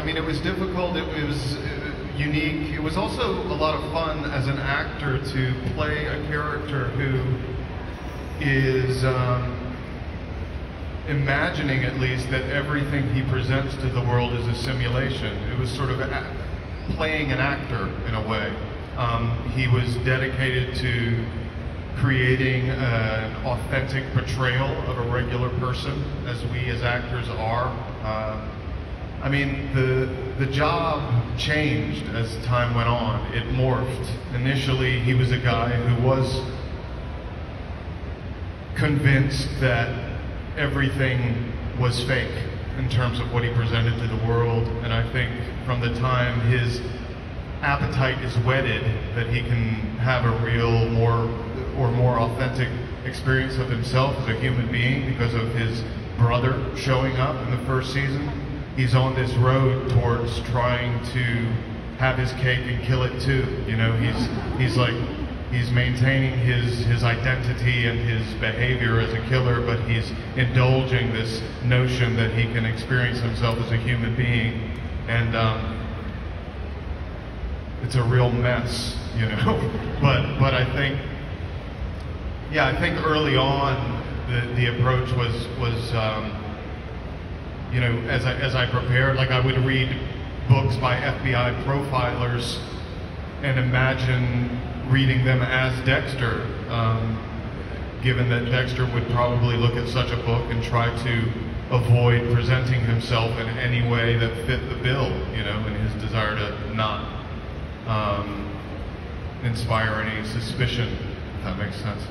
I mean, it was difficult. It was uh, unique. It was also a lot of fun as an actor to play a character who is um, imagining, at least, that everything he presents to the world is a simulation. It was sort of playing an actor in a way. Um, he was dedicated to creating an authentic portrayal of a regular person, as we as actors are. I mean, the the job changed as time went on. It morphed. Initially, he was a guy who was convinced that everything was fake in terms of what he presented to the world, and I think from the time his appetite is whetted, that he can have a real, more or more authentic experience of himself as a human being because of his brother showing up in the first season. He's on this road towards trying to have his cake and kill it too. You know, he's he's like he's maintaining his his identity and his behavior as a killer, but he's indulging this notion that he can experience himself as a human being, and um, it's a real mess, you know. but but I think yeah, I think early on the the approach was was um, you know as I as I prepared, like I would read books by FBI profilers and imagine reading them as Dexter, um, given that Dexter would probably look at such a book and try to avoid presenting himself in any way that fit the bill, you know, and his desire to not um, inspire any suspicion, if that makes sense.